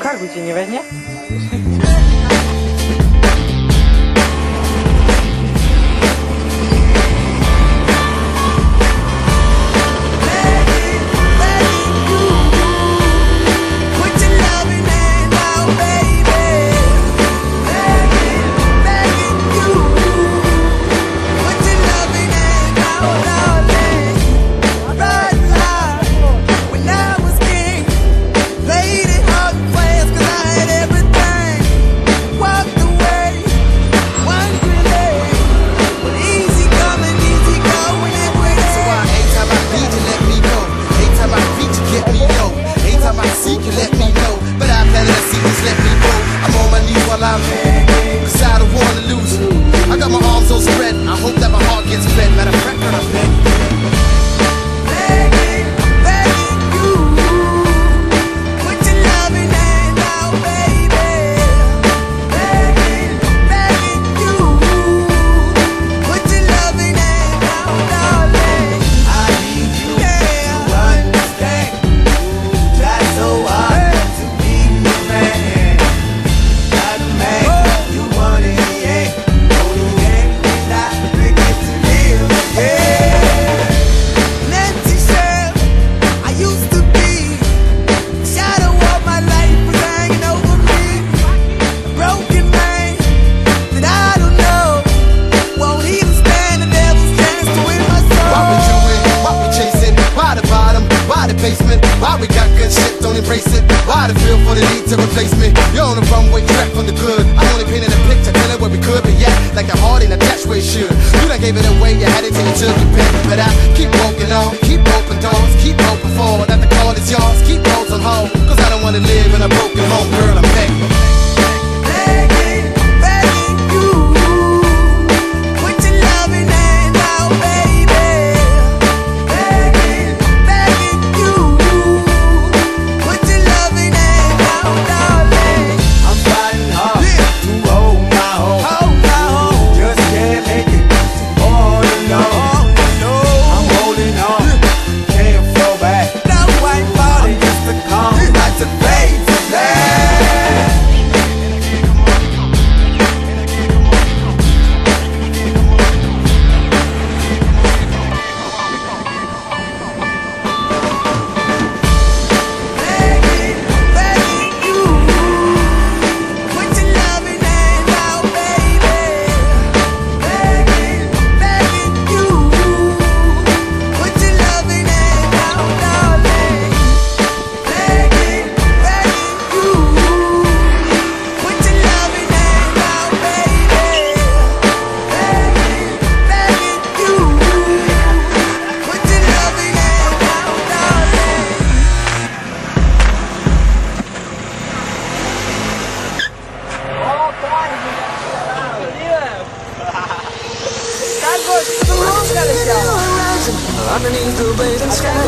Как бы тебе не возня? Why we got good shit, don't embrace it? Why the feel for the need to replace me? You're on the runway, track from the good. I only painted a picture, telling where we could be at. Like the heart ain't attached where it should. You done gave it away, you had it till you took your pick. But I keep Underneath the blazing sky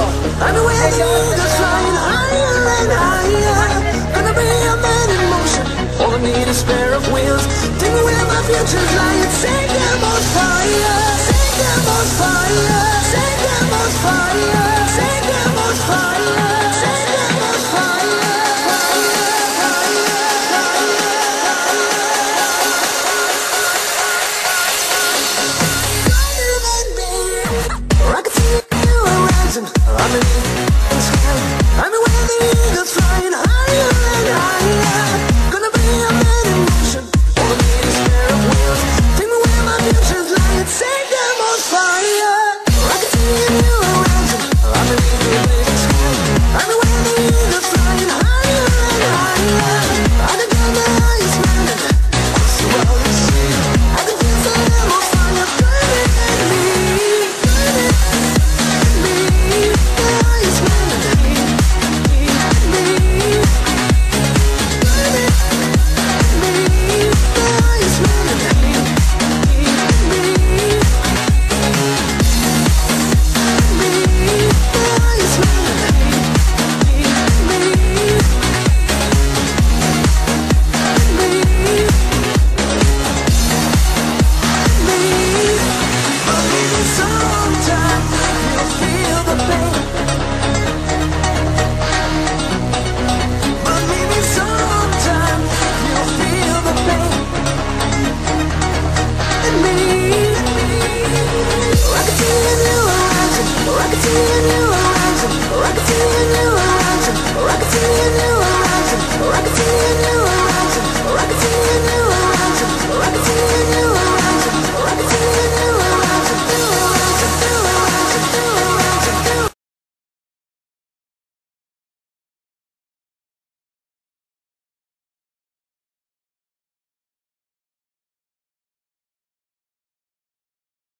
just flying higher and higher Gonna be a man in motion. All I need is a pair of wheels. Me where my future's lying I'm aware the eagle's flying higher and higher